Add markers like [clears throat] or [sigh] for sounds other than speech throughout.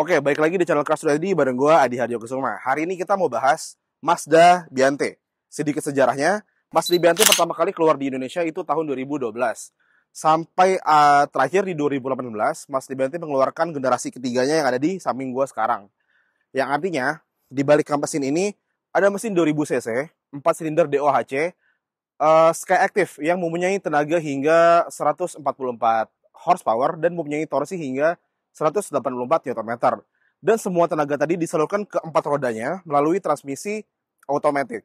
Oke, baik lagi di channel Crash Ready bareng gue Adi Harjo Kusuma. Hari ini kita mau bahas Mazda Biante. Sedikit sejarahnya, Mazda Biante pertama kali keluar di Indonesia itu tahun 2012. Sampai uh, terakhir di 2018, Mazda Biante mengeluarkan generasi ketiganya yang ada di samping gue sekarang. Yang artinya, di balik mesin ini ada mesin 2000 cc, 4 silinder DOHC, uh, Sky Active yang mempunyai tenaga hingga 144 horsepower dan mempunyai torsi hingga 184 Nm. Dan semua tenaga tadi disalurkan ke empat rodanya melalui transmisi otomatis.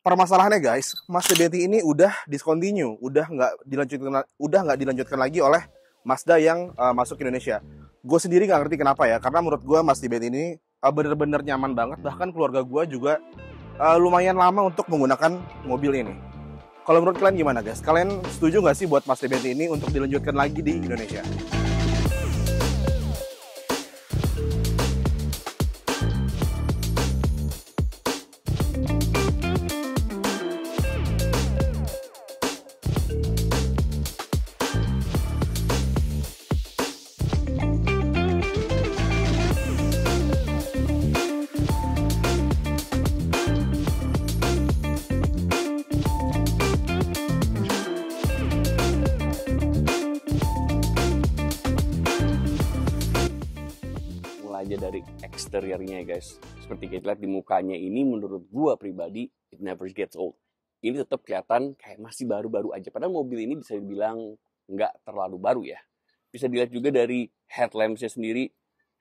Permasalahannya guys, Mazda BT ini udah discontinue, udah nggak dilanjutkan, udah nggak dilanjutkan lagi oleh Mazda yang uh, masuk ke Indonesia. Gue sendiri nggak ngerti kenapa ya, karena menurut gue Mazda BT ini uh, bener-bener nyaman banget. Bahkan keluarga gue juga uh, lumayan lama untuk menggunakan mobil ini. Kalau menurut kalian gimana guys? Kalian setuju nggak sih buat Mazda BT ini untuk dilanjutkan lagi di Indonesia? Eksteriornya guys. Seperti kita lihat di mukanya ini menurut gua pribadi it never gets old. Ini tetap kelihatan kayak masih baru-baru aja. Padahal mobil ini bisa dibilang nggak terlalu baru ya. Bisa dilihat juga dari headlampsnya sendiri.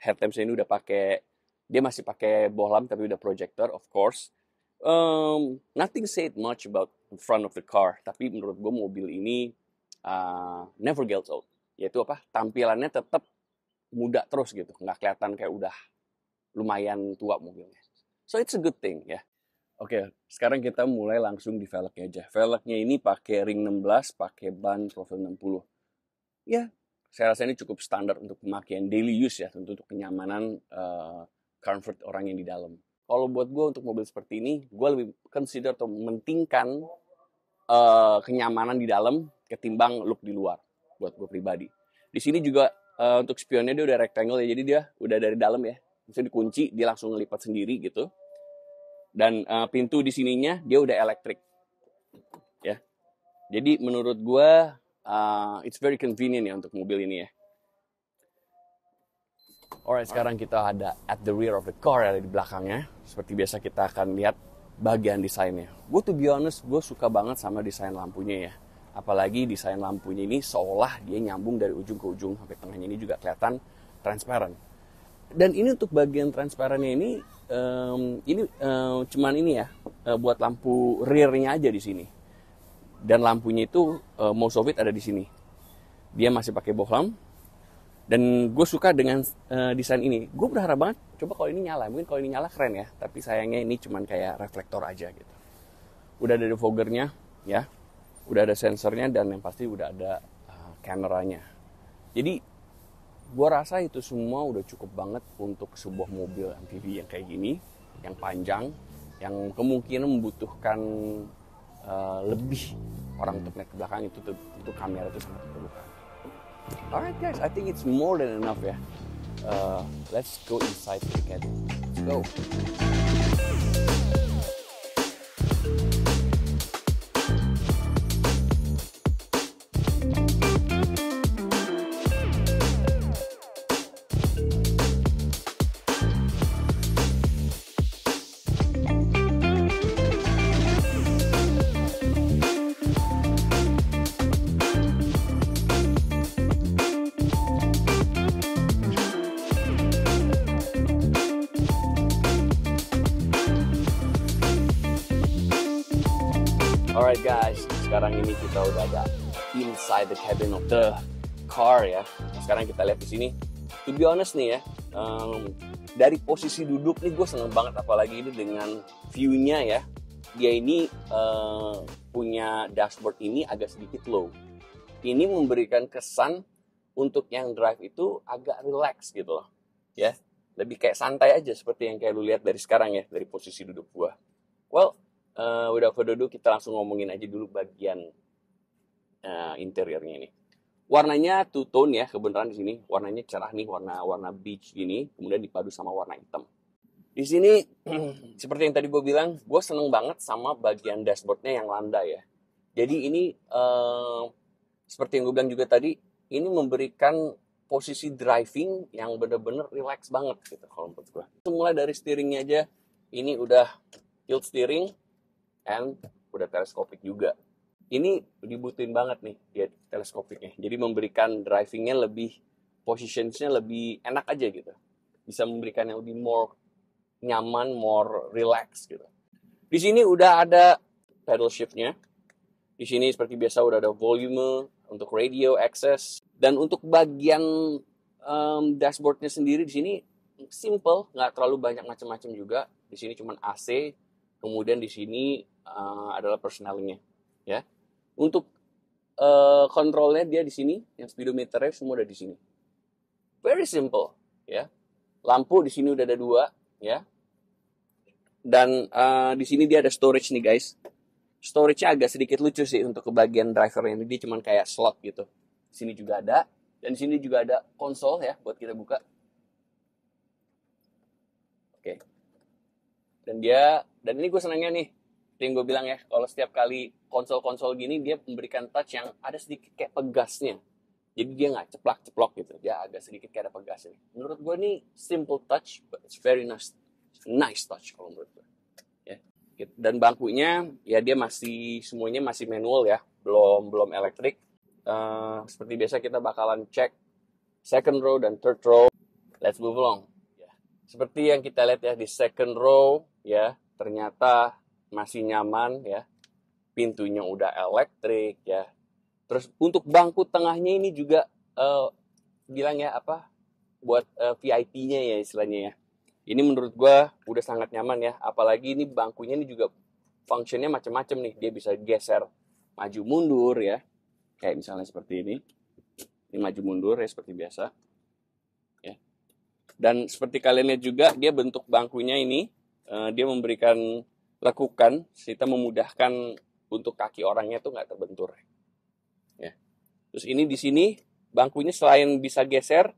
Headlampsnya ini udah pakai dia masih pakai bohlam tapi udah projector of course. Um, nothing said much about the front of the car. Tapi menurut gue mobil ini uh, never gets old. Yaitu apa? Tampilannya tetap muda terus gitu nggak kelihatan kayak udah lumayan tua mobilnya. So it's a good thing ya. Oke sekarang kita mulai langsung di velgnya aja. Velgnya ini pakai ring 16 pakai ban profil 60 ya saya rasa ini cukup standar untuk pemakaian daily use ya tentu untuk kenyamanan uh, comfort orang yang di dalam. Kalau buat gue untuk mobil seperti ini gue lebih consider atau mementingkan uh, kenyamanan di dalam ketimbang look di luar buat gue pribadi. Di sini juga uh, untuk spionnya dia udah rectangle ya jadi dia udah dari dalam ya bisa dikunci dia langsung ngelipat sendiri gitu. Dan uh, pintu di sininya dia udah elektrik. Ya. Jadi menurut gue uh, it's very convenient ya untuk mobil ini ya. Alright, sekarang kita ada at the rear of the car ada di belakangnya. Seperti biasa kita akan lihat bagian desainnya. Gue to be honest, gue suka banget sama desain lampunya ya. Apalagi desain lampunya ini seolah dia nyambung dari ujung ke ujung sampai tengahnya ini juga kelihatan transparan dan ini untuk bagian transparannya ini um, ini um, cuman ini ya uh, buat lampu rearnya aja di sini. Dan lampunya itu uh, most of ada di sini. Dia masih pakai bohlam. Dan gue suka dengan uh, desain ini. Gue berharap banget coba kalau ini nyala. Mungkin kalau ini nyala keren ya. Tapi sayangnya ini cuman kayak reflektor aja gitu. Udah ada defoggernya ya. Udah ada sensornya dan yang pasti udah ada uh, kameranya. Jadi gue rasa itu semua udah cukup banget untuk sebuah mobil MPV yang kayak gini, yang panjang, yang kemungkinan membutuhkan uh, lebih orang untuk naik ke belakang itu tentu kamera itu sangat diperlukan. Alright guys, I think it's more than enough ya. Uh, let's go inside the cabin. Let's go. Alright guys, sekarang ini kita udah ada inside the cabin of the car ya. Sekarang kita lihat di sini. To be honest nih ya, um, dari posisi duduk nih gue seneng banget apalagi ini dengan view-nya ya. Dia ini uh, punya dashboard ini agak sedikit low. Ini memberikan kesan untuk yang drive itu agak relax gitu loh. Ya, lebih kayak santai aja seperti yang kayak lu lihat dari sekarang ya, dari posisi duduk gua. Well, uh, without further ado kita langsung ngomongin aja dulu bagian uh, interiornya ini. warnanya two tone ya kebenaran di sini. Warnanya cerah nih warna warna beach gini kemudian dipadu sama warna hitam. Di sini [clears throat] seperti yang tadi gue bilang gue seneng banget sama bagian dashboardnya yang landai ya. Jadi ini eh, seperti yang gue bilang juga tadi ini memberikan posisi driving yang bener-bener relax banget gitu kalau menurut gue mulai dari steeringnya aja ini udah tilt steering and udah teleskopik juga ini dibutuhin banget nih dia teleskopiknya. Jadi memberikan drivingnya lebih positionsnya lebih enak aja gitu. Bisa memberikan yang lebih more nyaman, more relax gitu. Di sini udah ada pedal shiftnya. Di sini seperti biasa udah ada volume untuk radio access dan untuk bagian um, dashboardnya sendiri di sini simple, nggak terlalu banyak macam-macam juga. Di sini cuma AC, kemudian di sini uh, adalah personnelingnya, ya. Untuk uh, kontrolnya dia di sini, yang speedometernya semua ada di sini. Very simple, ya. Lampu di sini udah ada dua, ya. Dan uh, di sini dia ada storage nih guys. Storage-nya agak sedikit lucu sih untuk ke bagian drivernya. Dia cuma kayak slot gitu. Di sini juga ada. Dan di sini juga ada konsol ya buat kita buka. Oke. Dan dia dan ini gue senangnya nih yang gue bilang ya kalau setiap kali konsol-konsol gini dia memberikan touch yang ada sedikit kayak pegasnya. Jadi dia nggak ceplak-ceplok gitu dia agak sedikit kayak ada pegasnya. Menurut gue ini simple touch but it's very nice nice touch kalau menurut gue ya dan bangkunya ya dia masih semuanya masih manual ya belum belum elektrik. Uh, seperti biasa kita bakalan cek second row dan third row. Let's move along. Ya. seperti yang kita lihat ya di second row ya ternyata masih nyaman ya. Pintunya udah elektrik ya. Terus untuk bangku tengahnya ini juga uh, bilang ya apa buat uh, VIP-nya ya istilahnya ya. Ini menurut gua udah sangat nyaman ya. Apalagi ini bangkunya ini juga fungsinya macam-macam nih. Dia bisa geser maju mundur ya. Kayak misalnya seperti ini. Ini maju mundur ya seperti biasa. Ya. Dan seperti kalian lihat juga dia bentuk bangkunya ini uh, dia memberikan lakukan kita memudahkan untuk kaki orangnya tuh nggak terbentur. Ya. Terus ini di sini bangkunya selain bisa geser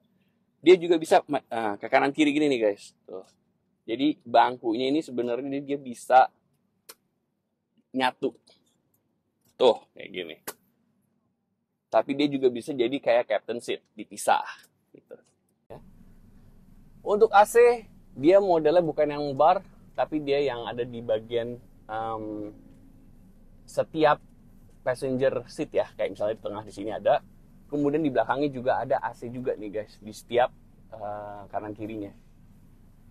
dia juga bisa uh, ke kanan kiri gini nih guys. Tuh. Jadi bangkunya ini sebenarnya dia bisa nyatu. Tuh kayak gini. Tapi dia juga bisa jadi kayak captain seat dipisah gitu. Ya. untuk AC dia modelnya bukan yang bar tapi dia yang ada di bagian um, setiap passenger seat ya. Kayak misalnya di tengah di sini ada kemudian di belakangnya juga ada AC juga nih guys di setiap uh, kanan kirinya.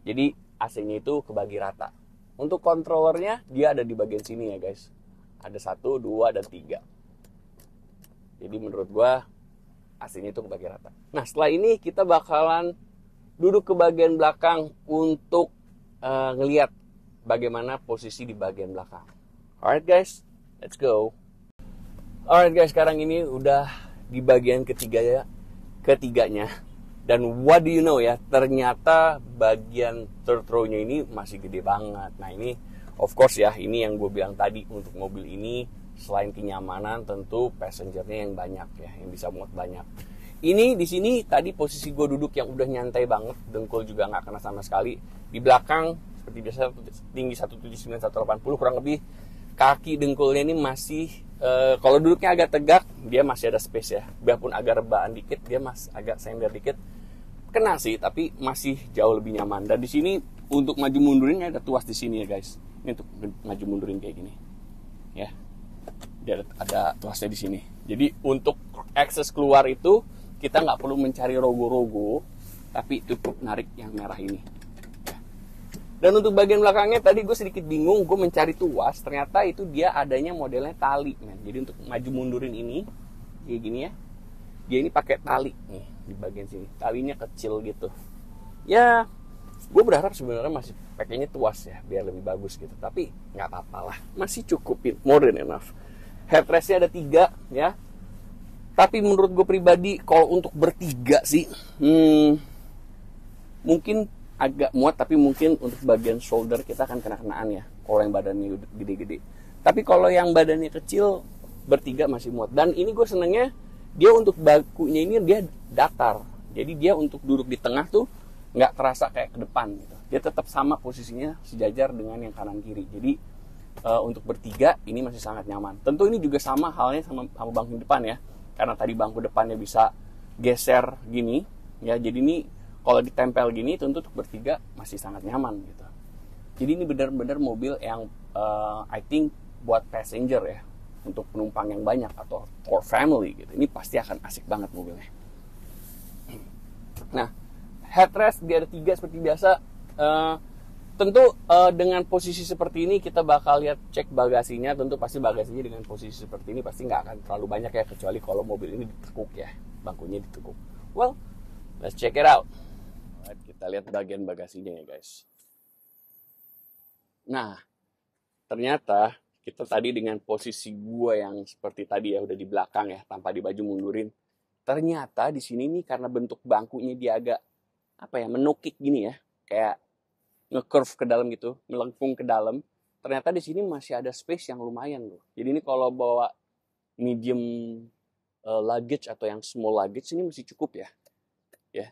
Jadi AC-nya itu kebagi rata. Untuk kontrolernya dia ada di bagian sini ya guys. Ada satu dua dan tiga. Jadi menurut gua AC-nya itu kebagi rata. Nah setelah ini kita bakalan duduk ke bagian belakang untuk uh, ngelihat bagaimana posisi di bagian belakang. Alright guys, let's go. Alright guys, sekarang ini udah di bagian ketiga ya, ketiganya. Dan what do you know ya, ternyata bagian third row-nya ini masih gede banget. Nah ini, of course ya, ini yang gue bilang tadi untuk mobil ini selain kenyamanan tentu passengernya yang banyak ya, yang bisa muat banyak. Ini di sini tadi posisi gue duduk yang udah nyantai banget, dengkul juga nggak kena sama sekali. Di belakang seperti biasa tinggi 179 180 kurang lebih kaki dengkulnya ini masih e, kalau duduknya agak tegak dia masih ada space ya. Biarpun agak rebaan dikit dia masih agak sender dikit. Kena sih tapi masih jauh lebih nyaman. Dan di sini untuk maju mundurinnya ada tuas di sini ya guys. Ini untuk maju mundurin kayak gini. Ya. Dia ada, ada tuasnya di sini. Jadi untuk akses keluar itu kita nggak perlu mencari rogo-rogo tapi cukup narik yang merah ini. Dan untuk bagian belakangnya tadi gue sedikit bingung gue mencari tuas. Ternyata itu dia adanya modelnya tali men. jadi untuk maju mundurin ini kayak gini ya. Dia ini pakai tali nih di bagian sini. Talinya kecil gitu. Ya gue berharap sebenarnya masih pakainya tuas ya biar lebih bagus gitu. Tapi nggak apa-apa lah masih cukup more than enough. Headrestnya ada tiga ya tapi menurut gue pribadi kalau untuk bertiga sih hmm, mungkin agak muat tapi mungkin untuk bagian shoulder kita akan kena kenaan ya kalau yang badannya gede-gede. Tapi kalau yang badannya kecil bertiga masih muat. Dan ini gue senengnya dia untuk bakunya ini dia datar. Jadi dia untuk duduk di tengah tuh nggak terasa kayak ke depan gitu. Dia tetap sama posisinya sejajar dengan yang kanan kiri. Jadi uh, untuk bertiga ini masih sangat nyaman. Tentu ini juga sama halnya sama, sama bangku depan ya karena tadi bangku depannya bisa geser gini ya. Jadi ini kalau ditempel gini tentu untuk bertiga masih sangat nyaman gitu. Jadi ini benar-benar mobil yang uh, I think buat passenger ya. Untuk penumpang yang banyak atau for family gitu. Ini pasti akan asik banget mobilnya. Nah headrest dia ada tiga seperti biasa uh, tentu uh, dengan posisi seperti ini kita bakal lihat cek bagasinya. Tentu pasti bagasinya dengan posisi seperti ini pasti nggak akan terlalu banyak ya kecuali kalau mobil ini ditekuk ya bangkunya ditekuk. Well let's check it out. Kita lihat bagian bagasinya ya guys. Nah ternyata kita tadi dengan posisi gua yang seperti tadi ya udah di belakang ya tanpa di baju mundurin. Ternyata di sini nih karena bentuk bangkunya dia agak apa ya menukik gini ya. Kayak nge-curve ke dalam gitu melengkung ke dalam ternyata di sini masih ada space yang lumayan loh jadi ini kalau bawa medium uh, luggage atau yang small luggage ini masih cukup ya ya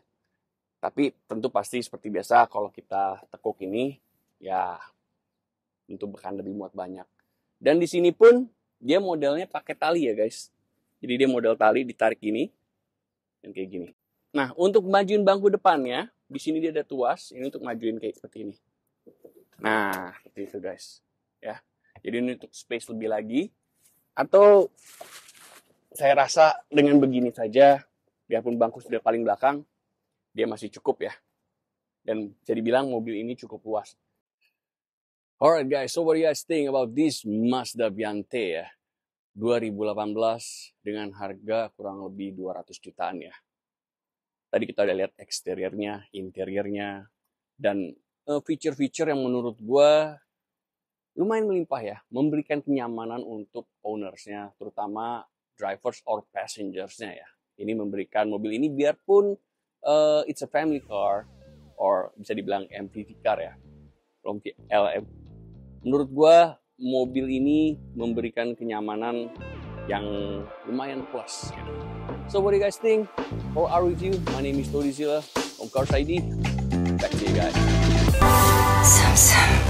tapi tentu pasti seperti biasa kalau kita tekuk ini ya tentu bahkan lebih muat banyak dan di sini pun dia modelnya pakai tali ya guys. Jadi dia model tali ditarik gini dan kayak gini. Nah untuk majuin bangku depannya, di sini dia ada tuas. Ini untuk majuin kayak seperti ini. Nah seperti itu guys. Ya. Jadi ini untuk space lebih lagi. Atau saya rasa dengan begini saja, biarpun bangku sudah paling belakang, dia masih cukup ya. Dan bisa dibilang mobil ini cukup luas. Alright guys, so what do you guys think about this Mazda Viante ya? 2018 dengan harga kurang lebih 200 jutaan ya. Tadi kita udah lihat eksteriornya, interiornya, dan uh, feature-feature yang menurut gue lumayan melimpah ya. Memberikan kenyamanan untuk ownersnya, terutama drivers or passengersnya ya. Ini memberikan mobil ini biarpun uh, it's a family car, or bisa dibilang MPV car ya. LM, menurut gue mobil ini memberikan kenyamanan yang lumayan plus. So what do you guys think? For our review, my name is Tony Zilla from Cars ID. Back to you guys. Sam, Sam.